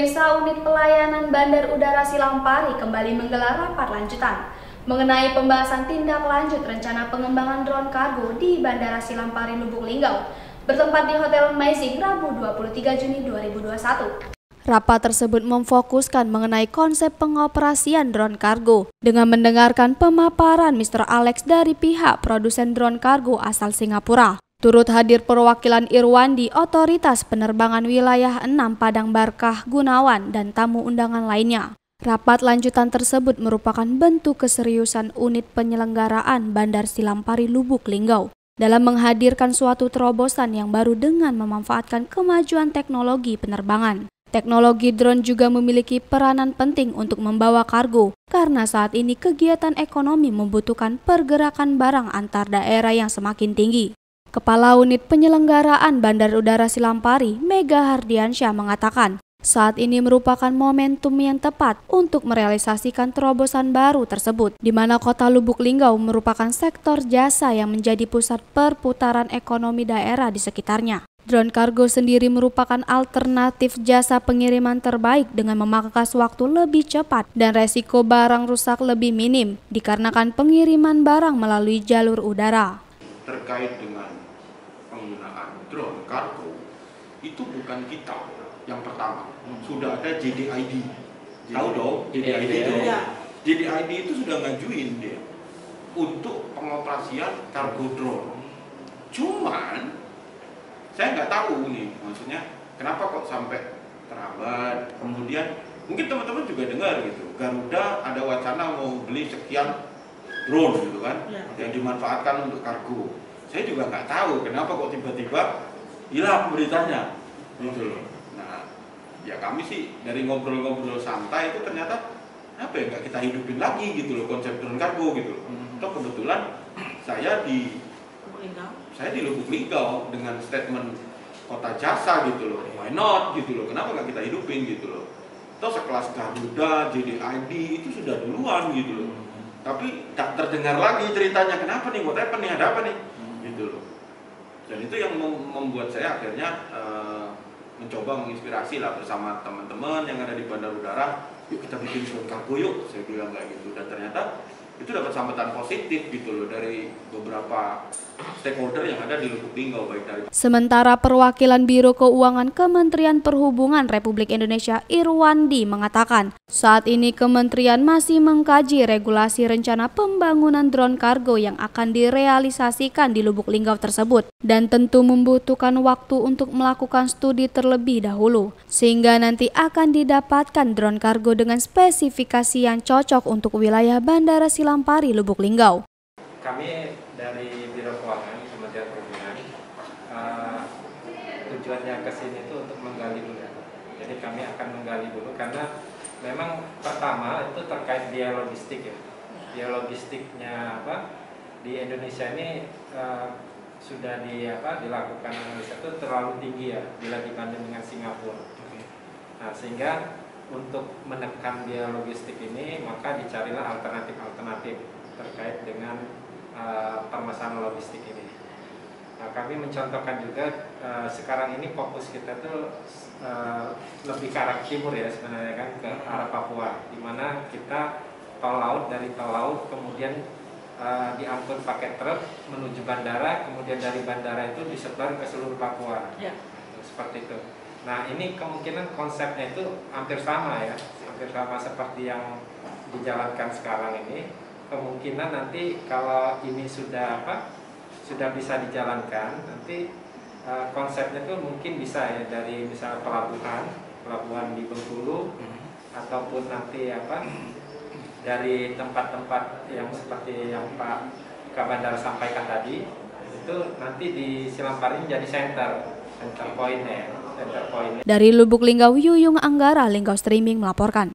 Pemirsa unit pelayanan Bandar Udara Silampari kembali menggelar rapat lanjutan mengenai pembahasan tindak lanjut rencana pengembangan drone kargo di Bandara Silampari Lubuk Linggau bertempat di Hotel Amazing Rabu 23 Juni 2021. Rapat tersebut memfokuskan mengenai konsep pengoperasian drone kargo dengan mendengarkan pemaparan Mr. Alex dari pihak produsen drone kargo asal Singapura. Turut hadir perwakilan Irwandi Otoritas Penerbangan Wilayah 6 Padang Barkah Gunawan dan tamu undangan lainnya. Rapat lanjutan tersebut merupakan bentuk keseriusan unit penyelenggaraan Bandar Silampari Lubuk Linggau dalam menghadirkan suatu terobosan yang baru dengan memanfaatkan kemajuan teknologi penerbangan. Teknologi drone juga memiliki peranan penting untuk membawa kargo karena saat ini kegiatan ekonomi membutuhkan pergerakan barang antar daerah yang semakin tinggi. Kepala Unit Penyelenggaraan Bandar Udara Silampari, Mega Hardiansyah mengatakan, saat ini merupakan momentum yang tepat untuk merealisasikan terobosan baru tersebut, di mana kota Lubuk Linggau merupakan sektor jasa yang menjadi pusat perputaran ekonomi daerah di sekitarnya. Drone kargo sendiri merupakan alternatif jasa pengiriman terbaik dengan memangkas waktu lebih cepat dan resiko barang rusak lebih minim dikarenakan pengiriman barang melalui jalur udara. Terkait dengan penggunaan drone kargo itu bukan kita yang pertama. Hmm. sudah ada JDID tahu dong JDID itu. ya. JDID itu sudah ngajuin dia untuk pengoperasian kargo drone. Cuman saya nggak tahu nih maksudnya kenapa kok sampai terhambat. Kemudian mungkin teman-teman juga dengar gitu Garuda ada wacana mau beli sekian drone gitu kan ya. yang dimanfaatkan untuk kargo saya juga nggak tahu kenapa kok tiba-tiba hilang beritanya. Gitu loh. Nah ya kami sih dari ngobrol-ngobrol santai itu ternyata apa ya nggak kita hidupin lagi gitu loh konsep drone kargo gitu loh. Hmm. toh kebetulan saya di saya di Lubuk Linggau dengan statement kota jasa gitu loh. Why not? Gitu loh. Kenapa nggak kita hidupin gitu loh? Toh sekelas Garuda, JDID itu sudah duluan gitu loh. Hmm. tapi tak terdengar lagi ceritanya. Kenapa nih? Mau apa nih? Ada apa nih gitu loh. Dan itu yang membuat saya akhirnya uh, mencoba menginspirasi lah bersama teman-teman yang ada di bandar udara. Yuk kita bikin drone kargo yuk saya bilang kayak gitu. Dan ternyata itu dapat sambutan positif gitu loh dari beberapa stakeholder yang ada di Lubuk Linggau baik dari Sementara perwakilan Biro Keuangan Kementerian Perhubungan Republik Indonesia Irwandi mengatakan, saat ini kementerian masih mengkaji regulasi rencana pembangunan drone kargo yang akan direalisasikan di Lubuk Linggau tersebut dan tentu membutuhkan waktu untuk melakukan studi terlebih dahulu sehingga nanti akan didapatkan drone kargo dengan spesifikasi yang cocok untuk wilayah Bandara Silang Lampari, Lubuk Linggau. Kami dari Biro Keuangan Kementerian Perhubungan uh, tujuannya ke sini itu untuk menggali dulu. Jadi kami akan menggali dulu karena memang pertama itu terkait biaya logistik ya. Biaya logistiknya apa di Indonesia ini uh, sudah di apa dilakukan analisa itu terlalu tinggi ya bila dibanding dengan Singapura. Nah, sehingga untuk menekan biaya logistik ini maka dicarilah alternatif-alternatif terkait dengan uh, permasalahan logistik ini. Nah, kami mencontohkan juga uh, sekarang ini fokus kita tuh uh, lebih ke arah timur ya sebenarnya kan ke arah Papua, di mana kita tol laut dari tol laut kemudian uh, diangkut pakai truk menuju bandara, kemudian dari bandara itu disebar ke seluruh Papua, ya. seperti itu. Nah ini kemungkinan konsepnya itu hampir sama ya, hampir sama seperti yang dijalankan sekarang ini. Kemungkinan nanti kalau ini sudah apa, sudah bisa dijalankan, nanti uh, konsepnya itu mungkin bisa ya dari misal pelabuhan, pelabuhan di Bengkulu, hmm. ataupun nanti apa dari tempat-tempat yang seperti yang Pak Kabandar sampaikan tadi, itu nanti di Silampari menjadi center, center point ya. Dari Lubuk Linggau, Yuyung Anggara, Linggau Streaming melaporkan.